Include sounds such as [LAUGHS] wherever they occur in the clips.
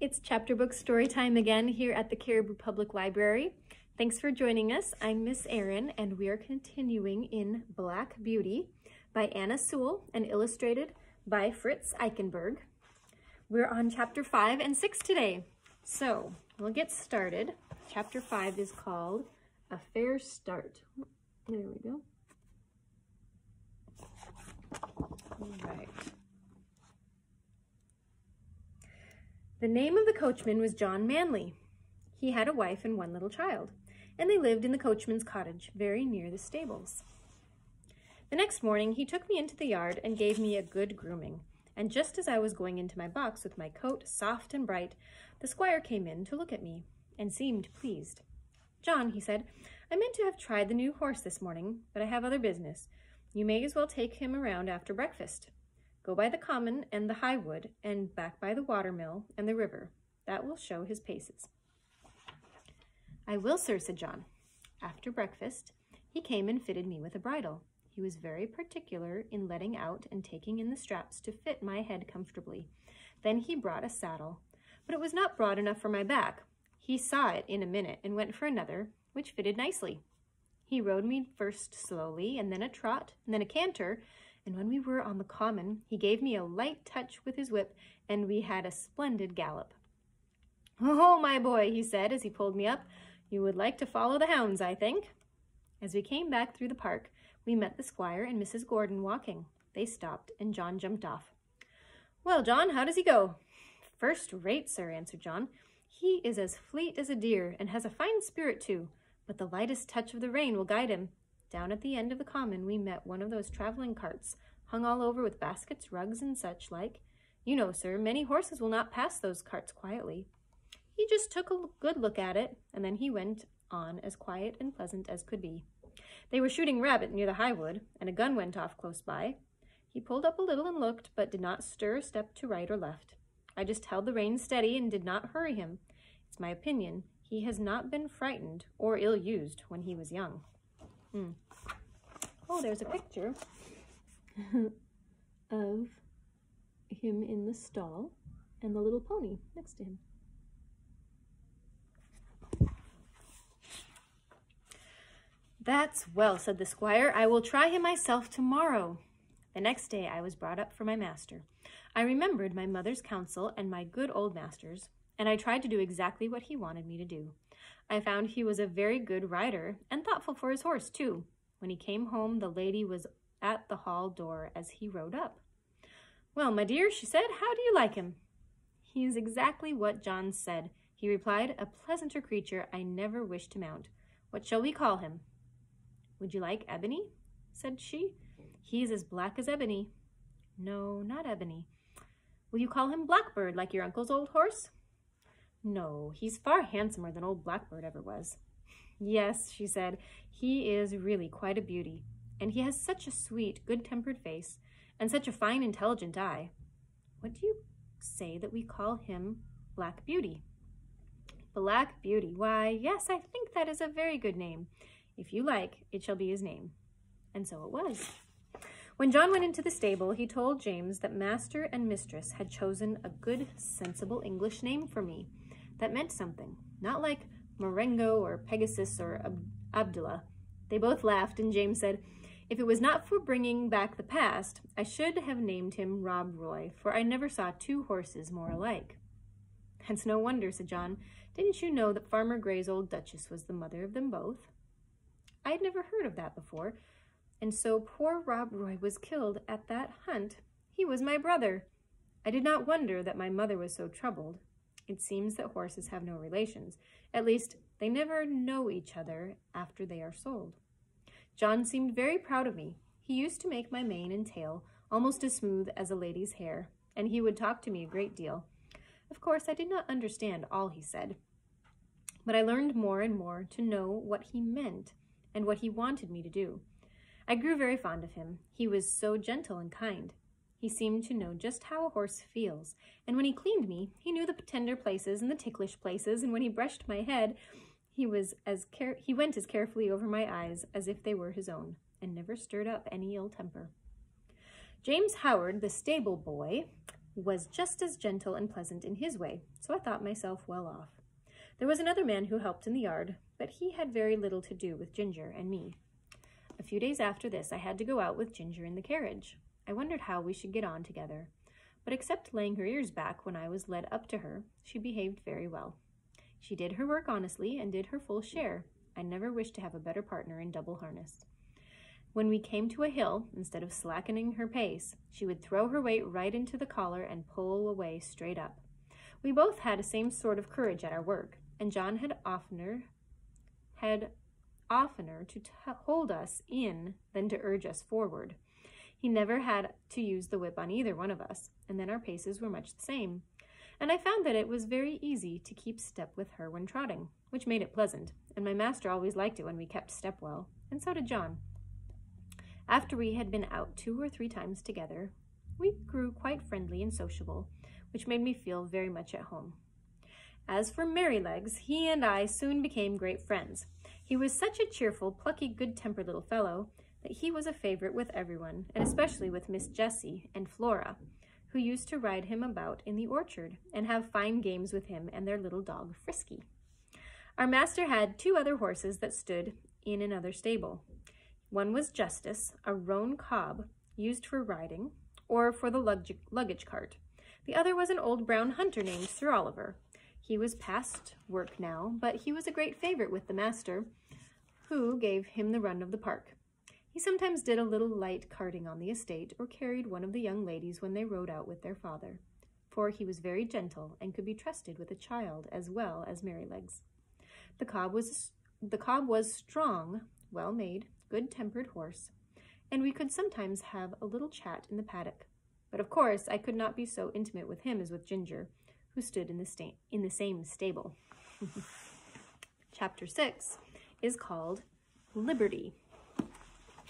It's chapter book story time again here at the Caribou Public Library. Thanks for joining us. I'm Miss Erin and we are continuing in Black Beauty by Anna Sewell and illustrated by Fritz Eichenberg. We're on chapter five and six today. So we'll get started. Chapter five is called A Fair Start. There we go. All right. The name of the coachman was John Manley. He had a wife and one little child, and they lived in the coachman's cottage, very near the stables. The next morning, he took me into the yard and gave me a good grooming. And just as I was going into my box with my coat soft and bright, the squire came in to look at me and seemed pleased. John, he said, I meant to have tried the new horse this morning, but I have other business. You may as well take him around after breakfast. Go by the common and the high wood, and back by the watermill and the river. That will show his paces. I will, sir, said John. After breakfast, he came and fitted me with a bridle. He was very particular in letting out and taking in the straps to fit my head comfortably. Then he brought a saddle, but it was not broad enough for my back. He saw it in a minute and went for another, which fitted nicely. He rode me first slowly, and then a trot, and then a canter, and when we were on the common, he gave me a light touch with his whip, and we had a splendid gallop. Oh, my boy, he said as he pulled me up, you would like to follow the hounds, I think. As we came back through the park, we met the squire and Mrs. Gordon walking. They stopped, and John jumped off. Well, John, how does he go? First rate, sir, answered John. He is as fleet as a deer, and has a fine spirit, too, but the lightest touch of the rein will guide him. Down at the end of the common we met one of those travelling carts, hung all over with baskets, rugs, and such like. You know, sir, many horses will not pass those carts quietly. He just took a good look at it, and then he went on as quiet and pleasant as could be. They were shooting rabbit near the high wood, and a gun went off close by. He pulled up a little and looked, but did not stir a step to right or left. I just held the reins steady and did not hurry him. It's my opinion he has not been frightened or ill-used when he was young. Hmm. Oh, there's a picture [LAUGHS] of him in the stall and the little pony next to him. That's well, said the squire. I will try him myself tomorrow. The next day I was brought up for my master. I remembered my mother's counsel and my good old master's, and I tried to do exactly what he wanted me to do. I found he was a very good rider and thoughtful for his horse, too. When he came home, the lady was at the hall door as he rode up. Well, my dear, she said, how do you like him? He is exactly what John said, he replied, a pleasanter creature I never wished to mount. What shall we call him? Would you like Ebony? said she. He's as black as ebony. No, not ebony. Will you call him Blackbird, like your uncle's old horse? No, he's far handsomer than old Blackbird ever was. Yes, she said, he is really quite a beauty, and he has such a sweet, good-tempered face, and such a fine, intelligent eye. What do you say that we call him Black Beauty? Black Beauty, why, yes, I think that is a very good name. If you like, it shall be his name. And so it was. When John went into the stable, he told James that master and mistress had chosen a good, sensible English name for me that meant something, not like Marengo or Pegasus or Ab Abdallah. They both laughed, and James said, If it was not for bringing back the past, I should have named him Rob Roy, for I never saw two horses more alike. That's no wonder, said John. Didn't you know that Farmer Grey's old Duchess was the mother of them both? I had never heard of that before, and so poor Rob Roy was killed at that hunt. He was my brother. I did not wonder that my mother was so troubled. It seems that horses have no relations. At least, they never know each other after they are sold. John seemed very proud of me. He used to make my mane and tail almost as smooth as a lady's hair, and he would talk to me a great deal. Of course, I did not understand all he said, but I learned more and more to know what he meant and what he wanted me to do. I grew very fond of him. He was so gentle and kind. He seemed to know just how a horse feels, and when he cleaned me, he knew the tender places and the ticklish places, and when he brushed my head, he was as care he went as carefully over my eyes as if they were his own, and never stirred up any ill temper. James Howard, the stable boy, was just as gentle and pleasant in his way, so I thought myself well off. There was another man who helped in the yard, but he had very little to do with Ginger and me. A few days after this, I had to go out with Ginger in the carriage. I wondered how we should get on together, but except laying her ears back when I was led up to her, she behaved very well. She did her work honestly and did her full share. I never wished to have a better partner in double harness. When we came to a hill, instead of slackening her pace, she would throw her weight right into the collar and pull away straight up. We both had the same sort of courage at our work, and John had oftener had oftener to hold us in than to urge us forward. He never had to use the whip on either one of us, and then our paces were much the same. And I found that it was very easy to keep step with her when trotting, which made it pleasant, and my master always liked it when we kept step well, and so did John. After we had been out two or three times together, we grew quite friendly and sociable, which made me feel very much at home. As for Merrylegs, he and I soon became great friends. He was such a cheerful, plucky, good-tempered little fellow that he was a favorite with everyone, and especially with Miss Jessie and Flora, who used to ride him about in the orchard and have fine games with him and their little dog Frisky. Our master had two other horses that stood in another stable. One was Justice, a roan cob used for riding or for the luggage cart. The other was an old brown hunter named Sir Oliver. He was past work now, but he was a great favorite with the master, who gave him the run of the park. He sometimes did a little light carting on the estate or carried one of the young ladies when they rode out with their father, for he was very gentle and could be trusted with a child as well as Merrylegs. The cob was the cob was strong, well-made, good-tempered horse, and we could sometimes have a little chat in the paddock. But of course, I could not be so intimate with him as with Ginger, who stood in the, sta in the same stable. [LAUGHS] Chapter 6 is called Liberty.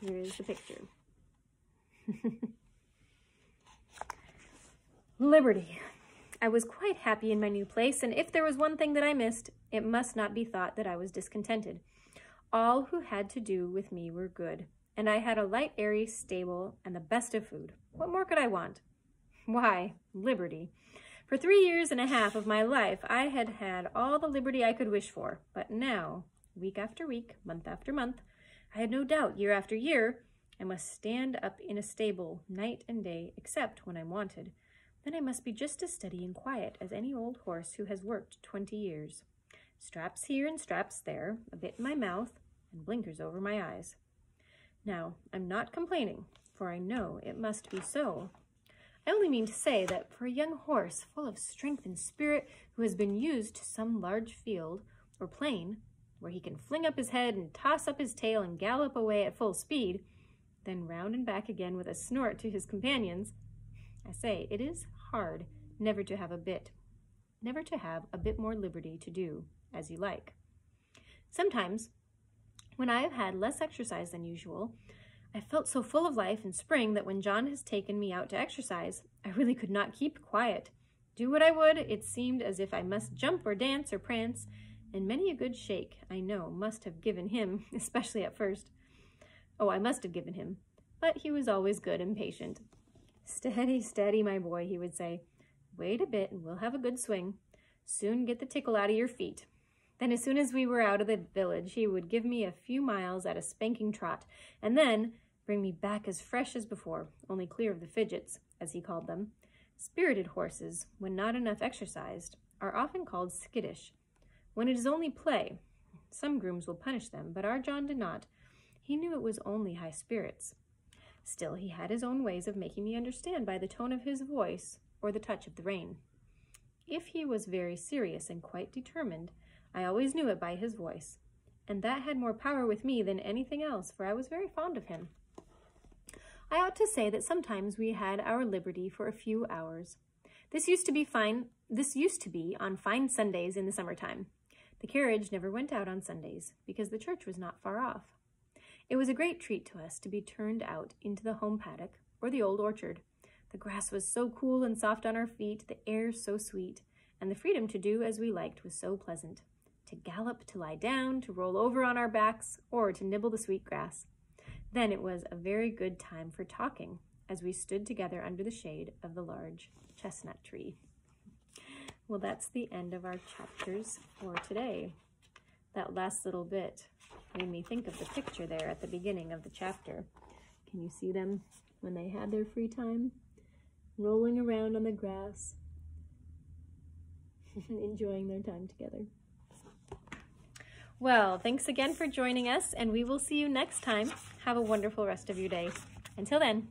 Here is the picture. [LAUGHS] Liberty. I was quite happy in my new place, and if there was one thing that I missed, it must not be thought that I was discontented. All who had to do with me were good, and I had a light, airy stable and the best of food. What more could I want? Why, liberty. For three years and a half of my life, I had had all the liberty I could wish for, but now, week after week, month after month, I had no doubt, year after year, I must stand up in a stable night and day, except when I'm wanted. Then I must be just as steady and quiet as any old horse who has worked twenty years. Straps here and straps there, a bit in my mouth, and blinkers over my eyes. Now, I'm not complaining, for I know it must be so. I only mean to say that for a young horse full of strength and spirit who has been used to some large field or plain, where he can fling up his head and toss up his tail and gallop away at full speed, then round and back again with a snort to his companions. I say, it is hard never to have a bit, never to have a bit more liberty to do as you like. Sometimes, when I have had less exercise than usual, I felt so full of life and spring that when John has taken me out to exercise, I really could not keep quiet. Do what I would, it seemed as if I must jump or dance or prance, and many a good shake, I know, must have given him, [LAUGHS] especially at first. Oh, I must have given him, but he was always good and patient. Steady, steady, my boy, he would say. Wait a bit and we'll have a good swing. Soon get the tickle out of your feet. Then as soon as we were out of the village, he would give me a few miles at a spanking trot, and then bring me back as fresh as before, only clear of the fidgets, as he called them. Spirited horses, when not enough exercised, are often called skittish, when it is only play. Some grooms will punish them, but our John did not. He knew it was only high spirits. Still, he had his own ways of making me understand by the tone of his voice or the touch of the rein. If he was very serious and quite determined, I always knew it by his voice, and that had more power with me than anything else, for I was very fond of him. I ought to say that sometimes we had our liberty for a few hours. This used to be fine. This used to be on fine Sundays in the summertime. The carriage never went out on Sundays because the church was not far off. It was a great treat to us to be turned out into the home paddock or the old orchard. The grass was so cool and soft on our feet, the air so sweet, and the freedom to do as we liked was so pleasant. To gallop, to lie down, to roll over on our backs, or to nibble the sweet grass. Then it was a very good time for talking as we stood together under the shade of the large chestnut tree. Well, that's the end of our chapters for today. That last little bit made me think of the picture there at the beginning of the chapter. Can you see them when they had their free time? Rolling around on the grass, [LAUGHS] enjoying their time together. Well, thanks again for joining us, and we will see you next time. Have a wonderful rest of your day. Until then.